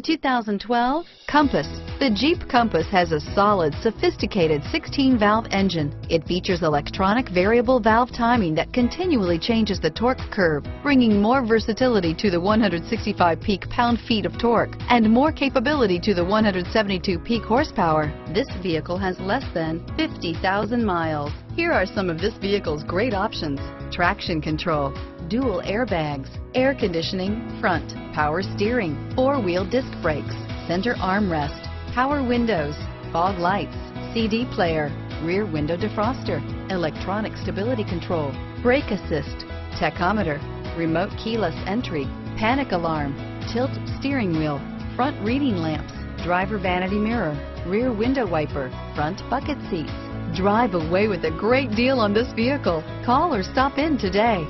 2012 Compass. The Jeep Compass has a solid, sophisticated 16-valve engine. It features electronic variable valve timing that continually changes the torque curve, bringing more versatility to the 165 peak pound-feet of torque and more capability to the 172 peak horsepower. This vehicle has less than 50,000 miles. Here are some of this vehicle's great options. Traction control, dual airbags, air conditioning, front, power steering, four-wheel disc brakes, center armrest, power windows, fog lights, CD player, rear window defroster, electronic stability control, brake assist, tachometer, remote keyless entry, panic alarm, tilt steering wheel, front reading lamps, driver vanity mirror, rear window wiper, front bucket seats. Drive away with a great deal on this vehicle. Call or stop in today.